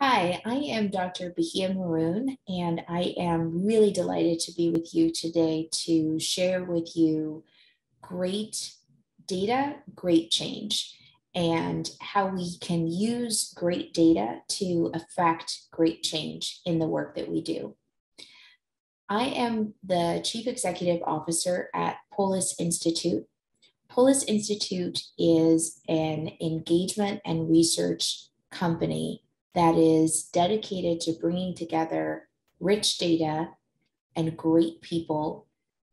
Hi, I am Dr. Bahiyyah Maroon, and I am really delighted to be with you today to share with you great data, great change, and how we can use great data to affect great change in the work that we do. I am the Chief Executive Officer at Polis Institute. Polis Institute is an engagement and research company that is dedicated to bringing together rich data and great people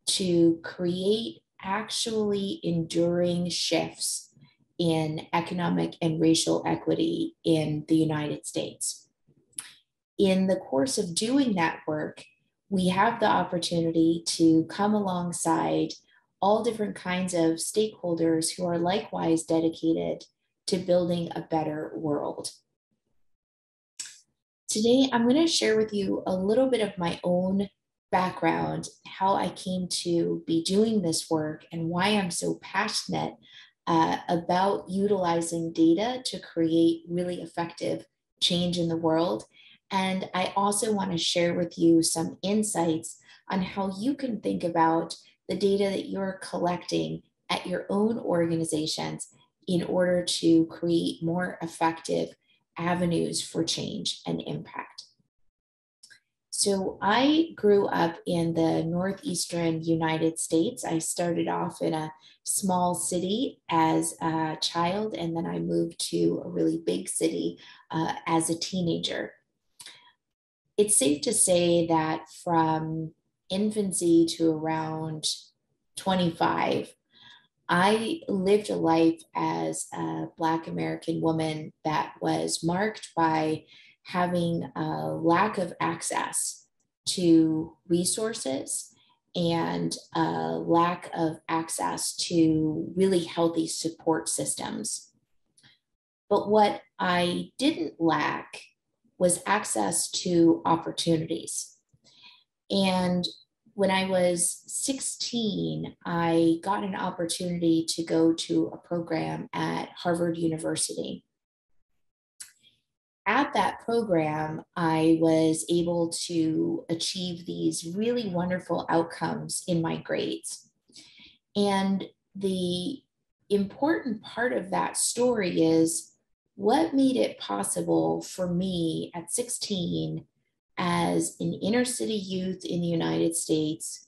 to create actually enduring shifts in economic and racial equity in the United States. In the course of doing that work, we have the opportunity to come alongside all different kinds of stakeholders who are likewise dedicated to building a better world. Today, I'm going to share with you a little bit of my own background, how I came to be doing this work, and why I'm so passionate uh, about utilizing data to create really effective change in the world. And I also want to share with you some insights on how you can think about the data that you're collecting at your own organizations in order to create more effective avenues for change and impact. So I grew up in the northeastern United States. I started off in a small city as a child, and then I moved to a really big city uh, as a teenager. It's safe to say that from infancy to around 25, I lived a life as a Black American woman that was marked by having a lack of access to resources and a lack of access to really healthy support systems. But what I didn't lack was access to opportunities. And when I was 16, I got an opportunity to go to a program at Harvard University. At that program, I was able to achieve these really wonderful outcomes in my grades. And the important part of that story is what made it possible for me at 16 as an inner city youth in the United States,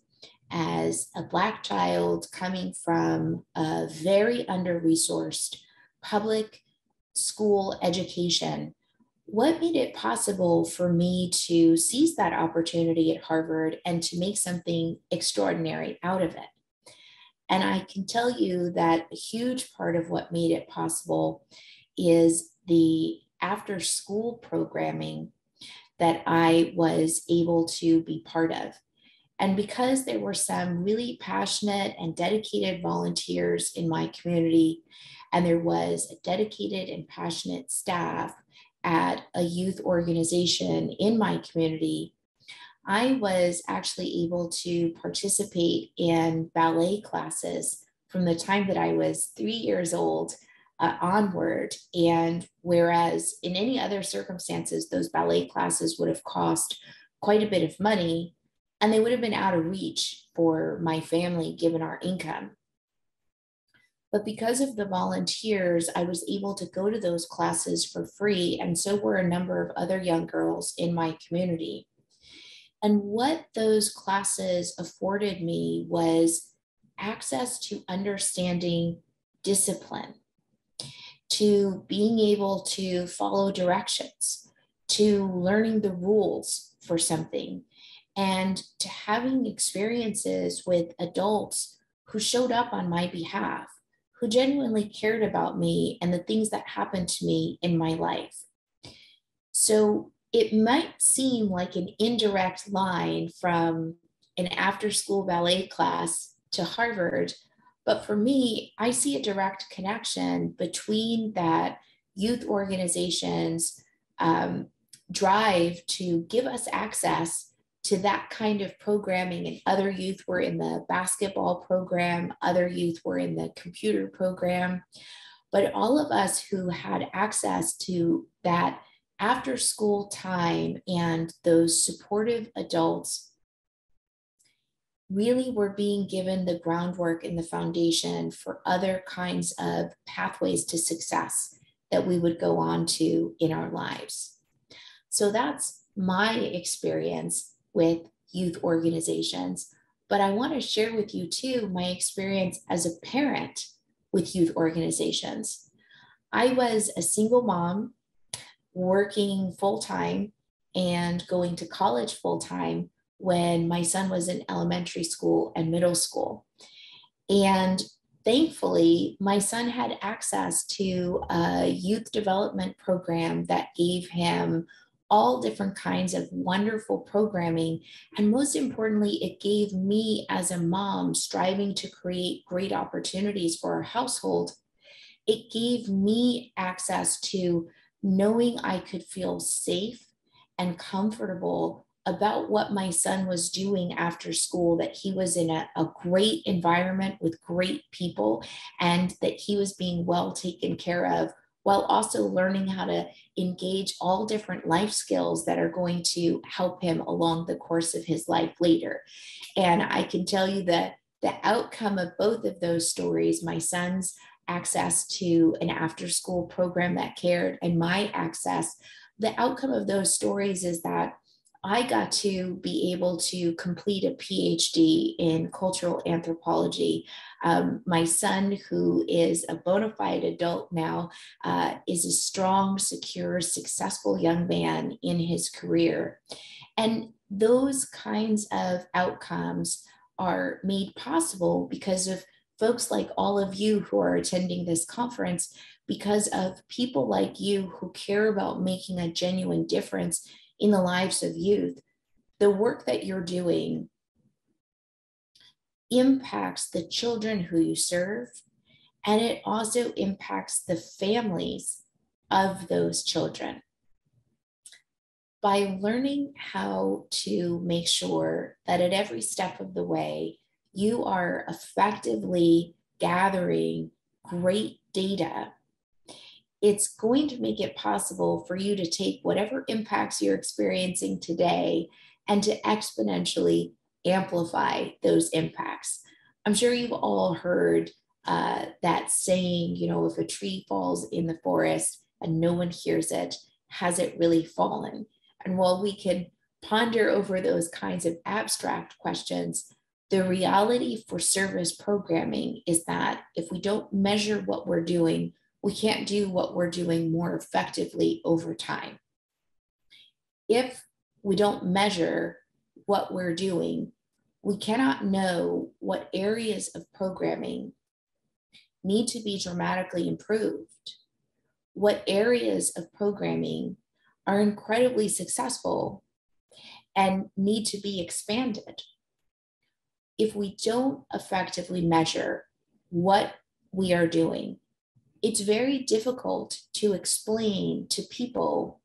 as a Black child coming from a very under resourced public school education, what made it possible for me to seize that opportunity at Harvard and to make something extraordinary out of it? And I can tell you that a huge part of what made it possible is the after school programming that I was able to be part of. And because there were some really passionate and dedicated volunteers in my community, and there was a dedicated and passionate staff at a youth organization in my community, I was actually able to participate in ballet classes from the time that I was three years old uh, onward. And whereas in any other circumstances, those ballet classes would have cost quite a bit of money and they would have been out of reach for my family given our income. But because of the volunteers, I was able to go to those classes for free, and so were a number of other young girls in my community. And what those classes afforded me was access to understanding discipline to being able to follow directions, to learning the rules for something, and to having experiences with adults who showed up on my behalf, who genuinely cared about me and the things that happened to me in my life. So it might seem like an indirect line from an after school ballet class to Harvard, but for me, I see a direct connection between that youth organizations um, drive to give us access to that kind of programming. And other youth were in the basketball program, other youth were in the computer program. But all of us who had access to that after school time and those supportive adults really we're being given the groundwork and the foundation for other kinds of pathways to success that we would go on to in our lives. So that's my experience with youth organizations. But I want to share with you too my experience as a parent with youth organizations. I was a single mom working full time and going to college full time when my son was in elementary school and middle school. And thankfully, my son had access to a youth development program that gave him all different kinds of wonderful programming. And most importantly, it gave me as a mom striving to create great opportunities for our household. It gave me access to knowing I could feel safe and comfortable about what my son was doing after school, that he was in a, a, great environment with great people and that he was being well taken care of, while also learning how to engage all different life skills that are going to help him along the course of his life later. And I can tell you that the outcome of both of those stories, my son's access to an after school program that cared and my access, the outcome of those stories is that I got to be able to complete a PhD in cultural anthropology. Um, my son, who is a bona fide adult now, uh, is a strong, secure, successful young man in his career. And those kinds of outcomes are made possible because of folks like all of you who are attending this conference, because of people like you who care about making a genuine difference in the lives of youth, the work that you're doing impacts the children who you serve, and it also impacts the families of those children. By learning how to make sure that at every step of the way, you are effectively gathering great data it's going to make it possible for you to take whatever impacts you're experiencing today and to exponentially amplify those impacts. I'm sure you've all heard uh, that saying, you know, if a tree falls in the forest and no one hears it, has it really fallen? And while we can ponder over those kinds of abstract questions, the reality for service programming is that if we don't measure what we're doing, we can't do what we're doing more effectively over time. If we don't measure what we're doing, we cannot know what areas of programming need to be dramatically improved, what areas of programming are incredibly successful and need to be expanded. If we don't effectively measure what we are doing, it's very difficult to explain to people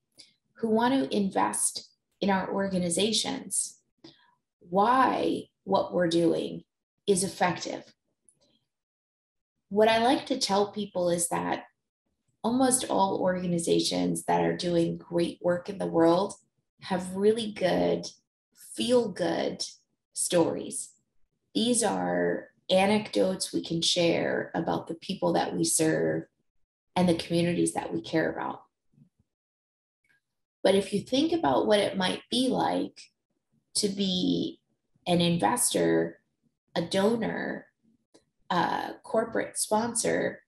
who want to invest in our organizations why what we're doing is effective. What I like to tell people is that almost all organizations that are doing great work in the world have really good, feel good stories. These are anecdotes we can share about the people that we serve and the communities that we care about. But if you think about what it might be like to be an investor, a donor, a corporate sponsor,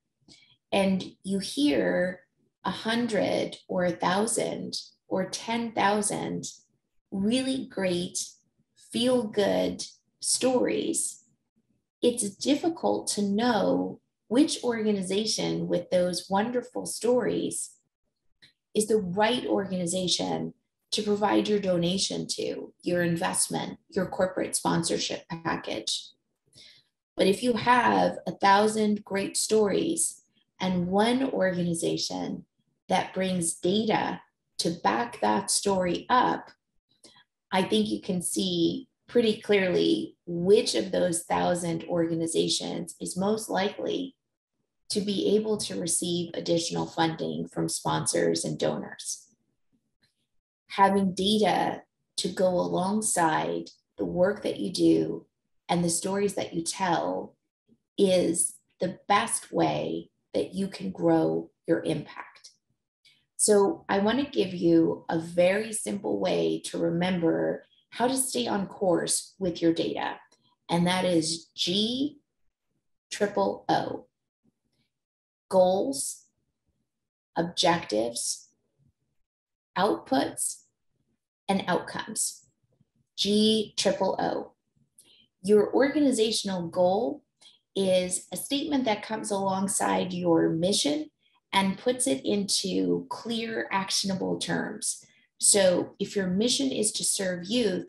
and you hear a hundred or a thousand or 10,000 really great, feel good stories it's difficult to know which organization with those wonderful stories is the right organization to provide your donation to, your investment, your corporate sponsorship package. But if you have a thousand great stories and one organization that brings data to back that story up, I think you can see pretty clearly which of those thousand organizations is most likely to be able to receive additional funding from sponsors and donors. having data to go alongside the work that you do and the stories that you tell is the best way that you can grow your impact. So, I want to give you a very simple way to remember how to stay on course with your data, and that is G triple O goals, objectives, outputs, and outcomes. G triple O. Your organizational goal is a statement that comes alongside your mission and puts it into clear, actionable terms. So, if your mission is to serve youth,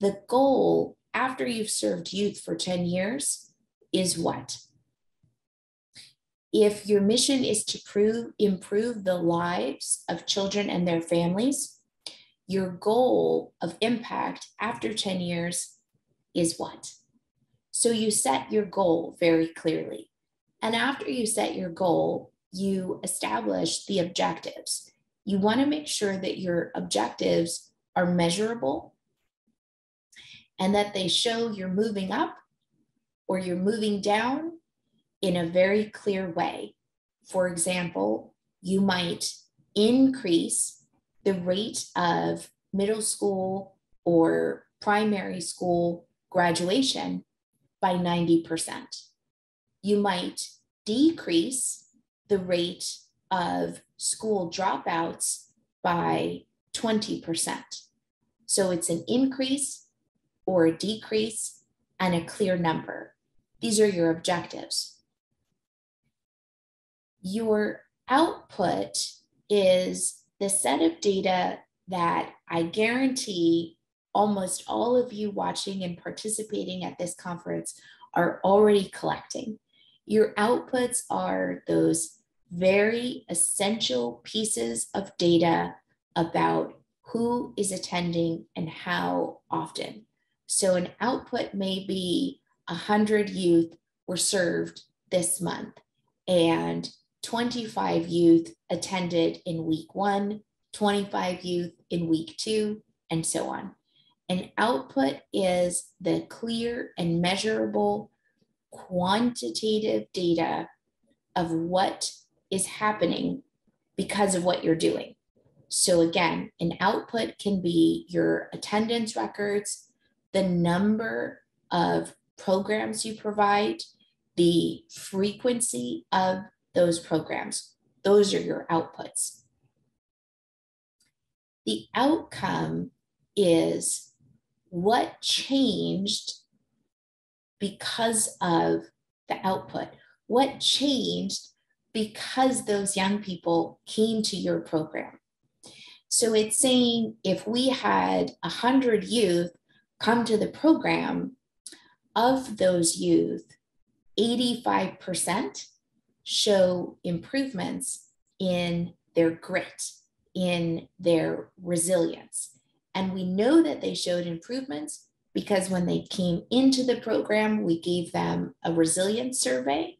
the goal after you've served youth for 10 years is what? If your mission is to prove, improve the lives of children and their families, your goal of impact after 10 years is what? So you set your goal very clearly. And after you set your goal, you establish the objectives. You want to make sure that your objectives are measurable and that they show you're moving up or you're moving down in a very clear way. For example, you might increase the rate of middle school or primary school graduation by 90%. You might decrease the rate of school dropouts by 20%. So it's an increase or a decrease and a clear number. These are your objectives. Your output is the set of data that I guarantee almost all of you watching and participating at this conference are already collecting. Your outputs are those very essential pieces of data about who is attending and how often. So, an output may be 100 youth were served this month, and 25 youth attended in week one, 25 youth in week two, and so on. An output is the clear and measurable quantitative data of what is happening because of what you're doing. So, again, an output can be your attendance records, the number of programs you provide, the frequency of those programs. Those are your outputs. The outcome is what changed because of the output? What changed because those young people came to your program? So it's saying if we had 100 youth come to the program, of those youth, 85% show improvements in their grit, in their resilience. And we know that they showed improvements because when they came into the program, we gave them a resilience survey.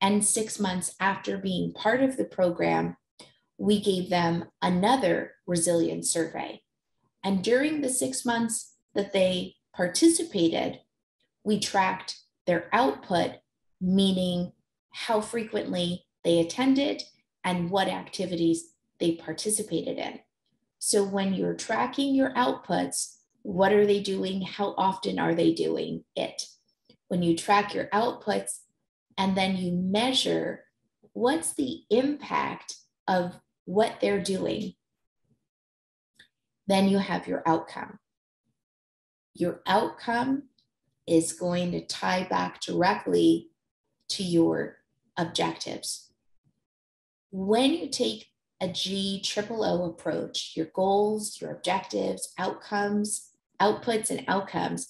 And six months after being part of the program, we gave them another resilience survey. And during the six months that they participated, we tracked their output, meaning how frequently they attended and what activities they participated in. So when you're tracking your outputs, what are they doing? How often are they doing it? When you track your outputs and then you measure what's the impact of what they're doing, then you have your outcome. Your outcome is going to tie back directly to your objectives. When you take a G triple O approach, your goals, your objectives, outcomes, outputs, and outcomes,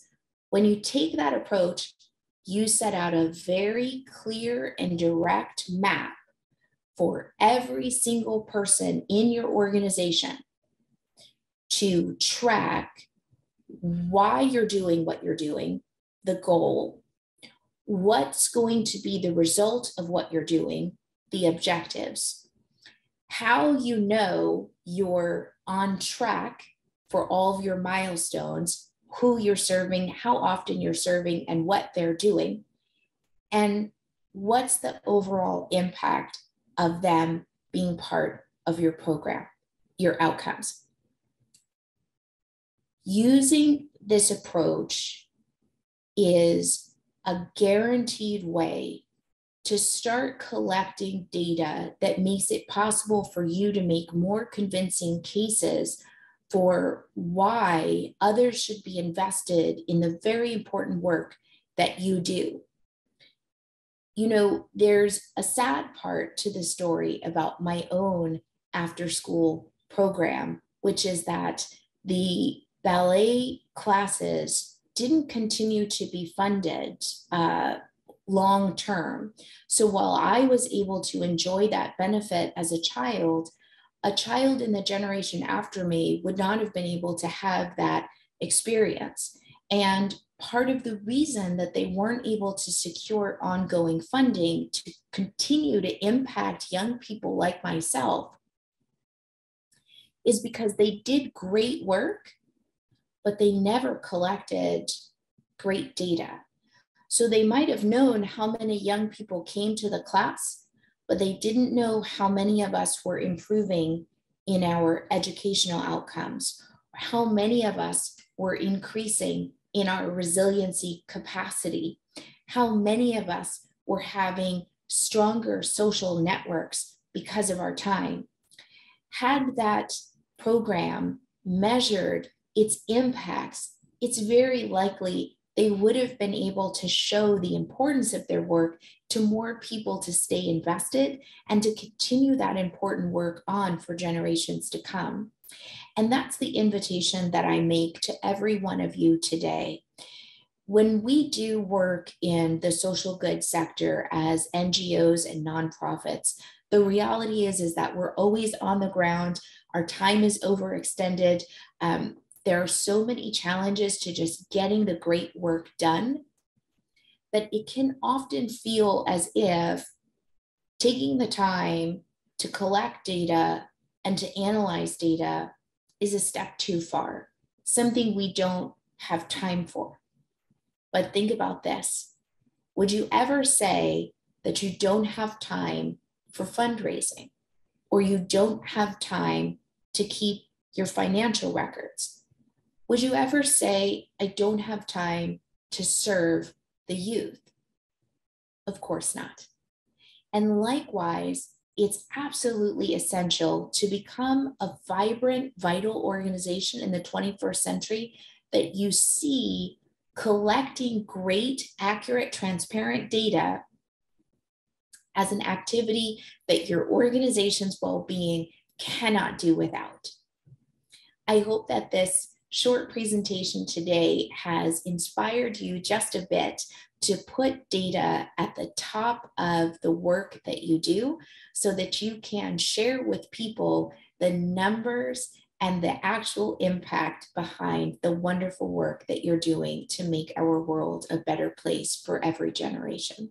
when you take that approach, you set out a very clear and direct map for every single person in your organization to track why you're doing what you're doing, the goal, what's going to be the result of what you're doing, the objectives, how you know you're on track for all of your milestones, who you're serving, how often you're serving, and what they're doing. And what's the overall impact of them being part of your program, your outcomes. Using this approach is a guaranteed way to start collecting data that makes it possible for you to make more convincing cases for why others should be invested in the very important work that you do. You know, there's a sad part to the story about my own after school program, which is that the ballet classes didn't continue to be funded uh, long term. So while I was able to enjoy that benefit as a child, a child in the generation after me would not have been able to have that experience. And part of the reason that they weren't able to secure ongoing funding to continue to impact young people like myself is because they did great work, but they never collected great data. So they might have known how many young people came to the class, but they didn't know how many of us were improving in our educational outcomes, or how many of us were increasing in our resiliency capacity, how many of us were having stronger social networks because of our time. Had that program measured its impacts, it's very likely they would have been able to show the importance of their work to more people to stay invested and to continue that important work on for generations to come. And that's the invitation that I make to every one of you today. When we do work in the social good sector as NGOs and nonprofits, the reality is, is that we're always on the ground. Our time is overextended. Um, there are so many challenges to just getting the great work done that it can often feel as if taking the time to collect data and to analyze data is a step too far, something we don't have time for. But think about this Would you ever say that you don't have time for fundraising or you don't have time to keep your financial records? Would you ever say, I don't have time to serve the youth? Of course not. And likewise, it's absolutely essential to become a vibrant, vital organization in the 21st century that you see collecting great, accurate, transparent data as an activity that your organization's well being cannot do without. I hope that this short presentation today has inspired you just a bit to put data at the top of the work that you do so that you can share with people the numbers and the actual impact behind the wonderful work that you're doing to make our world a better place for every generation.